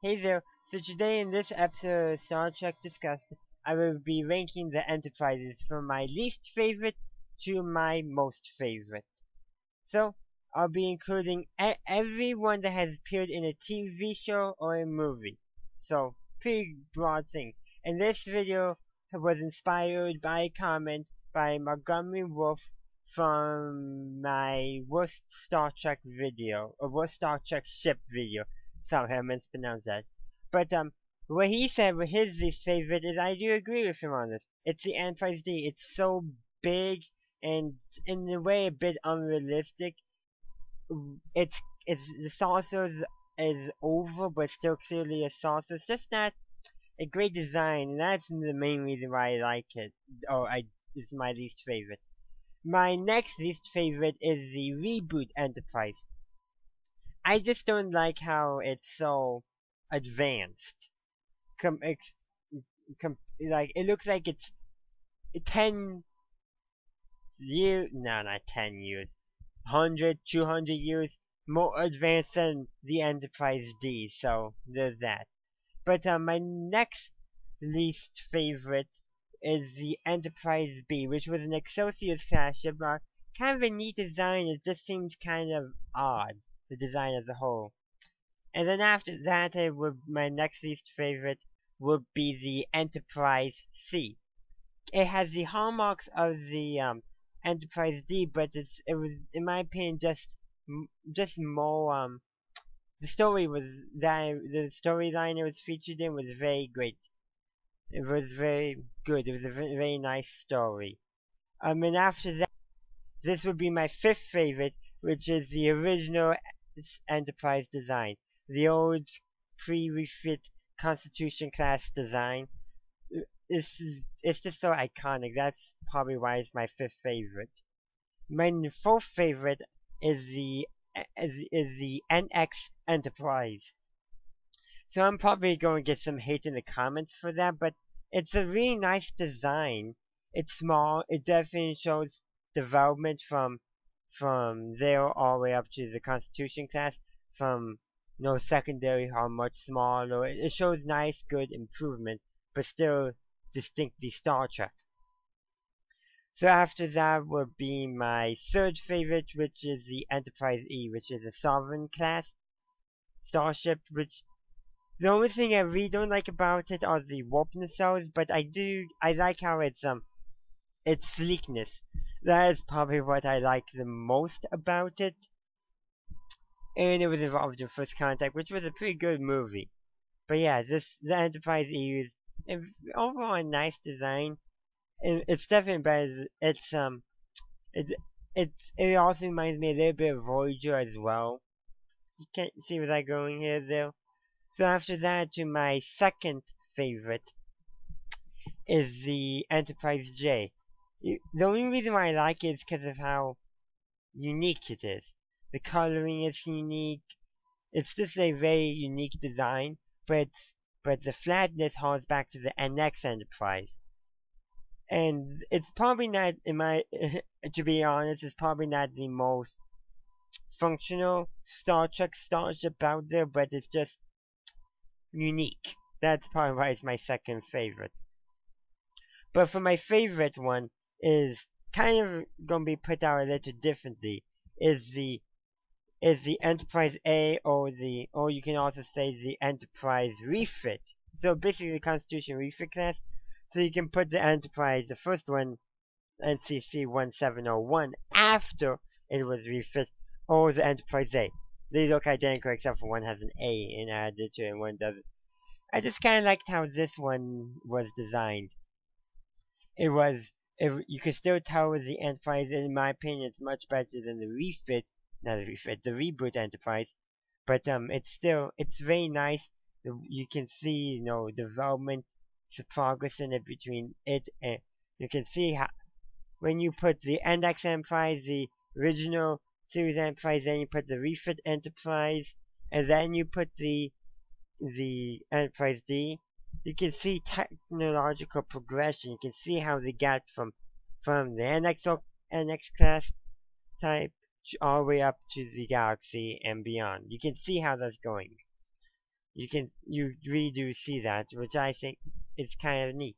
Hey there, so today in this episode of Star Trek Discussed, I will be ranking the Enterprises from my least favorite to my most favorite. So, I'll be including e everyone that has appeared in a TV show or a movie. So, pretty broad thing. And this video was inspired by a comment by Montgomery Wolf from my worst Star Trek video, or worst Star Trek ship video. I mispronounced that. But um, what he said with his least favorite is I do agree with him on this. It's the Enterprise D. It's so big and in a way a bit unrealistic. It's it's the saucer is, is over, but still clearly a saucer. It's just not a great design, and that's the main reason why I like it. Oh, I it's my least favorite. My next least favorite is the reboot Enterprise. I just don't like how it's so advanced. Com, ex, com, like it looks like it's ten years, no, not ten years, 100, 200 years more advanced than the Enterprise D. So there's that. But uh, my next least favorite is the Enterprise B, which was an Excelsior class ship. Uh, kind of a neat design. It just seems kind of odd the design as a whole. And then after that, it would my next least favorite would be the Enterprise C. It has the hallmarks of the um, Enterprise D, but it's it was in my opinion just just more um the story was that the storyline it was featured in was very great. It was very good. It was a very, nice story. Um, and after that, this would be my fifth favorite, which is the original Enterprise design. The old pre-refit Constitution class design. Uh, this is it's just so iconic. That's probably why it's my fifth favorite. My fourth favorite is the is, is the NX Enterprise. So I'm probably going to get some hate in the comments for that, but it's a really nice design. It's small. It definitely shows development from from there all the way up to the Constitution class, from no secondary how much smaller. It shows nice, good improvement, but still distinctly Star Trek. So after that would be my third favorite, which is the Enterprise E, which is a Sovereign class starship, which the only thing I really don't like about it are the warp nacelles, but I do I like how it's um its sleekness. That is probably what I like the most about it. And it was involved in First Contact, which was a pretty good movie. But yeah, this the Enterprise E is overall a nice design. It, it's definitely better. It's um, it it it also reminds me a little bit of Voyager as well. You can't see what I'm going here though. So after that, to my second favorite is the Enterprise J. The only reason why I like it is because of how unique it is. The coloring is unique. It's just a very unique design, but but the flatness harks back to the NX Enterprise. And it's probably not, in my, to be honest, it's probably not the most functional Star Trek starship out there, but it's just unique. That's probably why it's my second favorite. But for my favorite one, is kind of going to be put out a little differently. Is the is the Enterprise A or the or you can also say the Enterprise refit. So basically the Constitution refit class. So you can put the Enterprise, the first one, NCC 1701, after it was refit, or the Enterprise A. They look identical except for one has an A in added to it and one doesn't. I just kind of liked how this one was designed. It was if you can still tell with the Enterprise, in my opinion, it's much better than the refit, not the refit, the reboot Enterprise. But um, it's still, it's very nice. You can see, you know, development, the progress in it between it and you can see how when you put the NX Enterprise, the original series Enterprise, then you put the refit Enterprise, and then you put the the Enterprise D you can see technological progression. You can see how they got from from the NX, NX class type all the way up to the galaxy and beyond. You can see how that's going. you can you really do see that, which I think is kind of neat.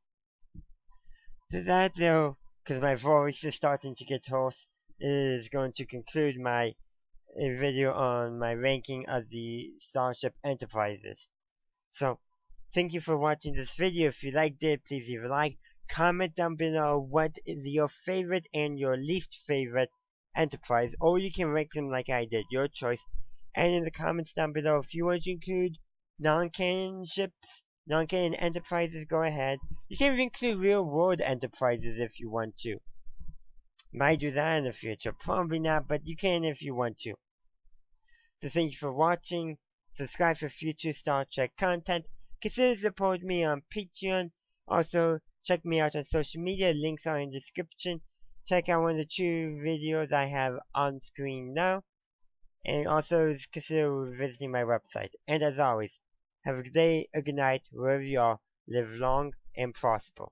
So that though, because my voice is starting to get hoarse, is going to conclude my video on my ranking of the Starship Enterprises. So, thank you for watching this video. If you liked it, please leave a like. Comment down below what is your favorite and your least favorite Enterprise, or you can rank them like I did, your choice. And in the comments down below, if you want to include non-canon ships, non-canon enterprises, go ahead. You can even include real-world enterprises if you want to. Might do that in the future, probably not, but you can if you want to. So thank you for watching. Subscribe for future Star Trek content. Consider supporting me on Patreon. Also, check me out on social media. Links are in the description. Check out one of the two videos I have on screen now. And also consider visiting my website. And as always, have a good day, a good night, wherever you are. Live long and prosper.